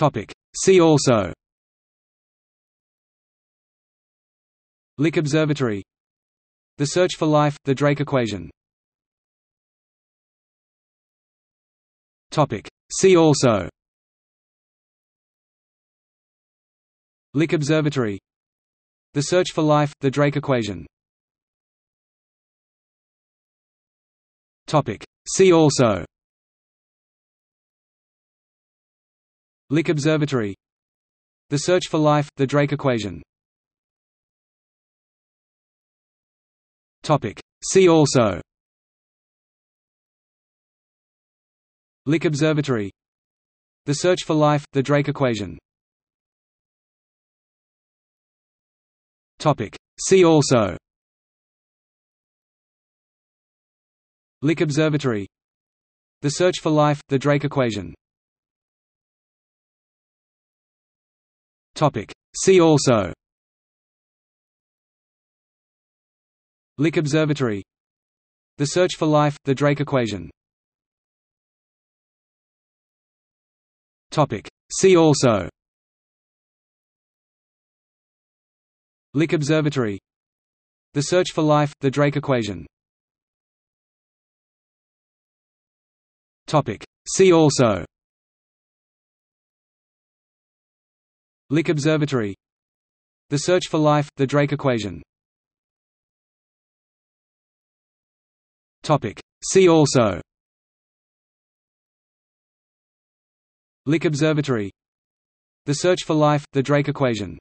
Topic. See also. Lick Observatory. The Search for Life, the Drake Equation. Topic. See also. Lick Observatory. The Search for Life, the Drake Equation. Topic. See also Lick Observatory. The Search for Life, the Drake Equation. See also. Lick Observatory. The Search for Life, the Drake Equation. See also. Lick Observatory. The Search for Life, the Drake Equation See also. Lick Observatory. The Search for Life, the Drake Equation. Topic. See also. Lick Observatory. The Search for Life, the Drake Equation. Topic. See also Lick Observatory. The Search for Life, the Drake Equation. See also. Lick Observatory. The Search for Life, the Drake Equation